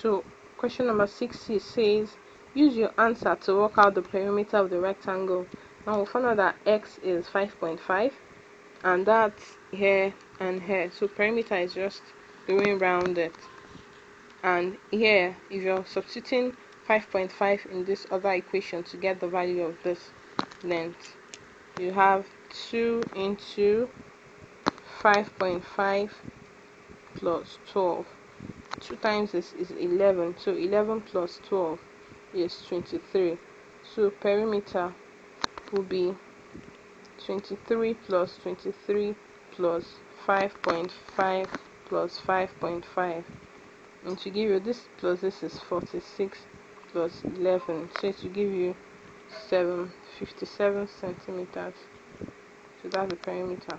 so question number 60 says use your answer to work out the perimeter of the rectangle. Now we found out that x is 5.5 and that's here and here. So perimeter is just going round it. And here if you're substituting 5.5 in this other equation to get the value of this length you have 2 into 5.5 plus 12 2 times this is 11 so 11 plus 12 is 23 so perimeter will be 23 plus 23 plus 5.5 plus 5.5 and to give you this plus this is 46 plus 11 so to give you 7 57 centimeters. So that's the perimeter